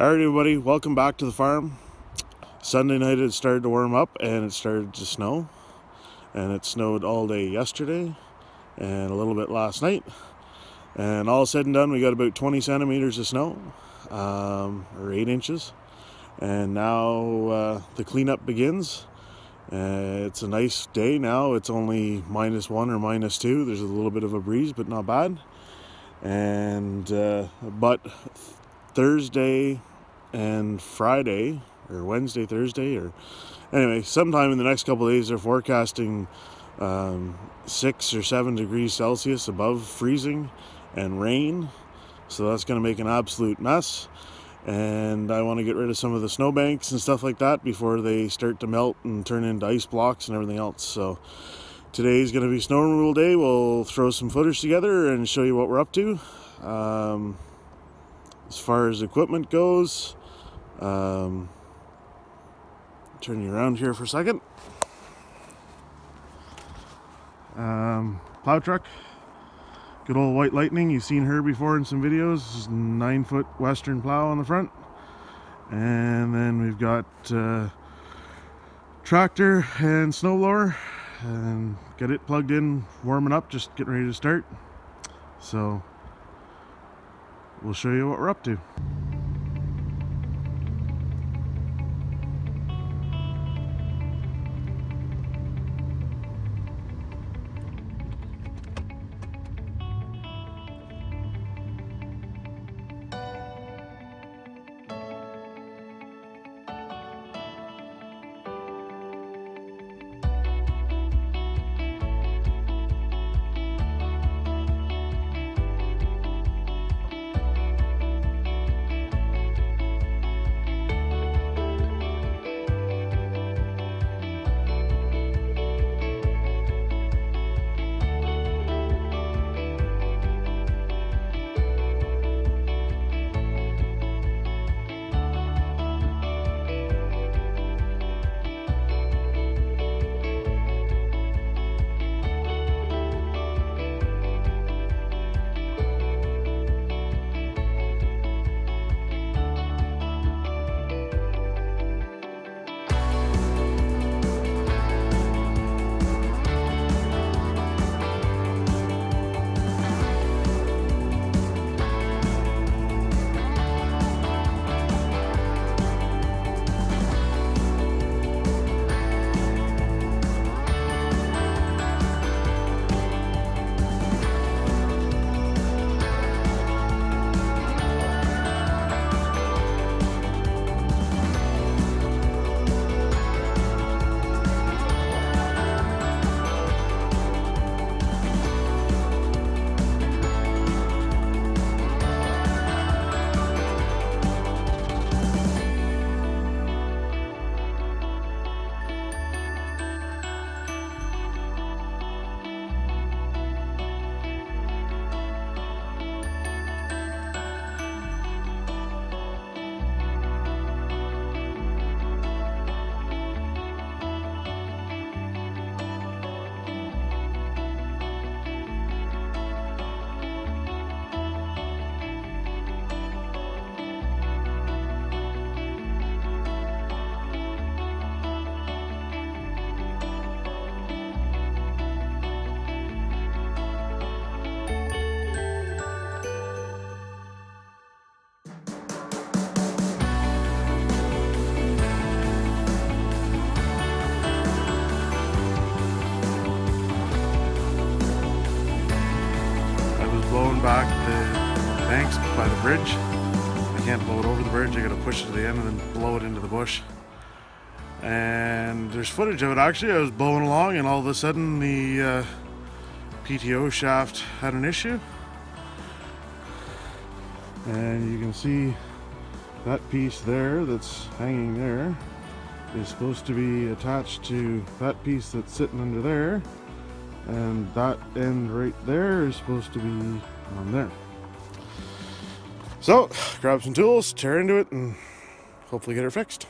Alright everybody, welcome back to the farm. Sunday night it started to warm up and it started to snow. And it snowed all day yesterday and a little bit last night. And all said and done we got about 20 centimeters of snow, um, or 8 inches. And now uh, the cleanup begins. Uh, it's a nice day now. It's only minus 1 or minus 2. There's a little bit of a breeze but not bad. And uh, but Thursday and Friday or Wednesday, Thursday, or anyway, sometime in the next couple days, they're forecasting um, six or seven degrees Celsius above freezing and rain. So that's going to make an absolute mess. And I want to get rid of some of the snowbanks and stuff like that before they start to melt and turn into ice blocks and everything else. So today's going to be snow removal day. We'll throw some footage together and show you what we're up to. Um, as far as equipment goes, um, turn you around here for a second. Um, plow truck, good old white lightning. You've seen her before in some videos. Nine foot western plow on the front. And then we've got uh, tractor and snowblower and get it plugged in, warming up, just getting ready to start. So we'll show you what we're up to. Blowing back the banks by the bridge. I can't blow it over the bridge, I gotta push it to the end and then blow it into the bush. And there's footage of it actually. I was blowing along and all of a sudden the uh, PTO shaft had an issue. And you can see that piece there that's hanging there is supposed to be attached to that piece that's sitting under there and that end right there is supposed to be on there. So, grab some tools, tear into it, and hopefully get it fixed.